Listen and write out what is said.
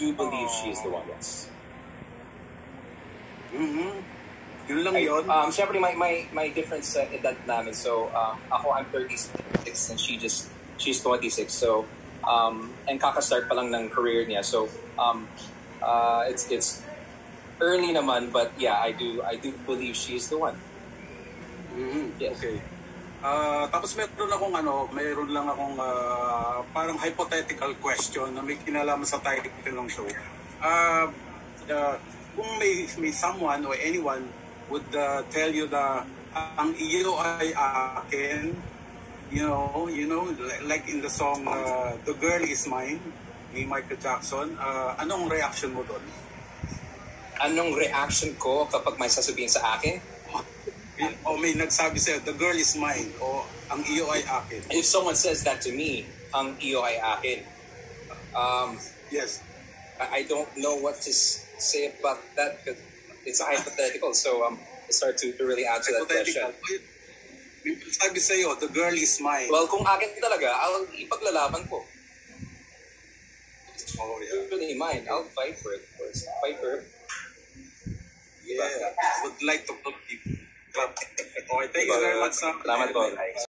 do believe she is the one, yes. Mhm. Yun lang I, yun. um, syempre, may, may, may difference sa edad namin. So, um, ako, I'm 36 and she just, she's 26. So, um, and kakastart pa lang ng career niya. So, um, uh, it's, it's early naman, but yeah, I do, I do believe she's the one. Mhm. Yes. Okay. Ah, tapos meron akong ano, meron lang akong ah, parang hypothetical question na may kinalaman sa title ng show. Ah, ah, kung may may someone or anyone would ah, tell you na ang iyo ay akin, you know, you know, li- like in the song ah, The Girl Is Mine ni Michael Jackson, ah, anong reaction mo doon? Anong reaction ko kapag may sasabihin sa akin? O may nagsabi sa'yo, the girl is mine, o ang iyo ay akin. If someone says that to me, ang iyo ay akin. Um, Yes. I I don't know what to say about that because it's a hypothetical. So um, it's hard to, to really answer that question. May Sabi sa'yo, the girl is mine. Well, kung akin talaga, I'll ipaglalaban ko. oh, yeah. Really mine. I'll fight for it, of course. Fight for it. yeah. Would like to to you. Okay, thank you very much. Salamat po.